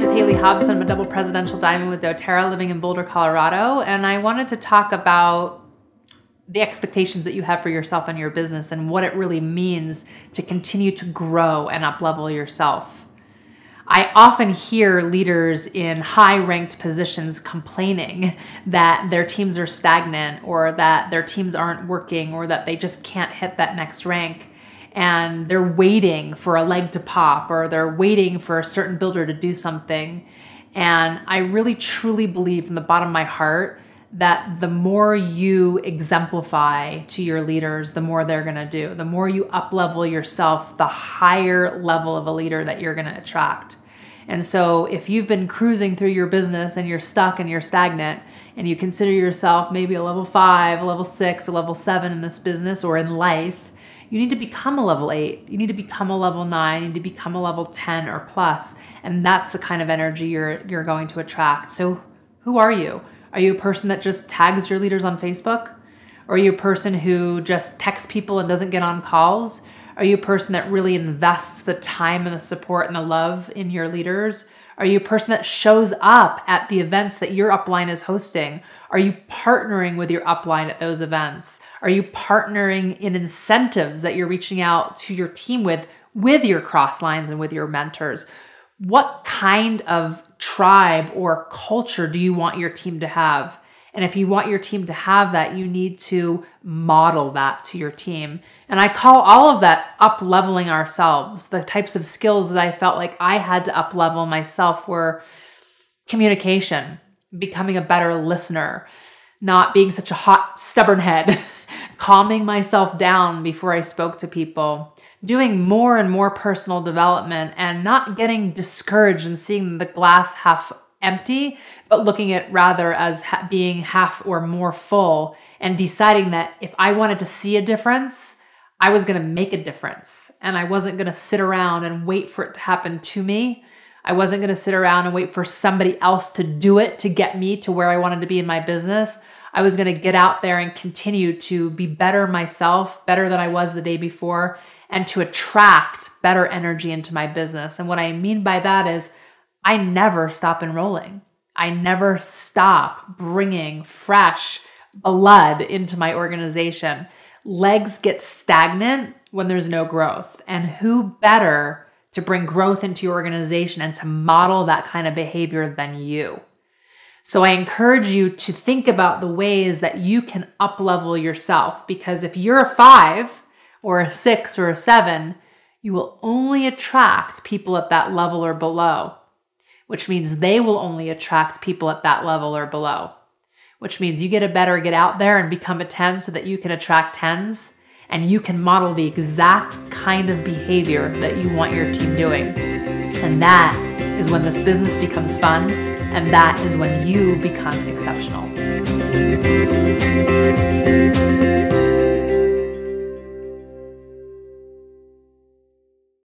name is Haley Hobson. I'm a double presidential diamond with doTERRA living in Boulder, Colorado. And I wanted to talk about the expectations that you have for yourself and your business and what it really means to continue to grow and uplevel yourself. I often hear leaders in high ranked positions complaining that their teams are stagnant or that their teams aren't working or that they just can't hit that next rank and they're waiting for a leg to pop or they're waiting for a certain builder to do something. And I really truly believe from the bottom of my heart that the more you exemplify to your leaders, the more they're going to do. The more you up level yourself, the higher level of a leader that you're going to attract. And so if you've been cruising through your business and you're stuck and you're stagnant and you consider yourself maybe a level 5, a level 6, a level 7 in this business or in life, you need to become a level eight. You need to become a level nine. You need to become a level 10 or. And that's the kind of energy you're you're going to attract. So who are you? Are you a person that just tags your leaders on Facebook? Or are you a person who just texts people and doesn't get on calls? Are you a person that really invests the time and the support and the love in your leaders? Are you a person that shows up at the events that your upline is hosting? Are you partnering with your upline at those events? Are you partnering in incentives that you're reaching out to your team with, with your cross lines and with your mentors? What kind of tribe or culture do you want your team to have? And if you want your team to have that, you need to model that to your team. And I call all of that up leveling ourselves. The types of skills that I felt like I had to up level myself were communication, becoming a better listener, not being such a hot, stubborn head, calming myself down before I spoke to people, doing more and more personal development, and not getting discouraged and seeing the glass half empty, but looking at rather as ha- being half or more full and deciding that if I wanted to see a difference, I was going to make a difference and I wasn't going to sit around and wait for it to happen to me. I wasn't going to sit around and wait for somebody else to do it to get me to where I wanted to be in my business. I was going to get out there and continue to be better myself, better than I was the day before, and to attract better energy into my business. And what I mean by that is I never stop enrolling. I never stop bringing fresh blood into my organization. Legs get stagnant when there's no growth. And who better to bring growth into your organization and to model that kind of behavior than you. So I encourage you to think about the ways that you can uplevel yourself because if you're a 5 or a 6 or a 7, you will only attract people at that level or below, which means they will only attract people at that level or below, which means you get a better get out there and become a 10 so that you can attract 10s and you can model the exact kind of behavior that you want your team doing. And that is when this business becomes fun, and that is when you become exceptional.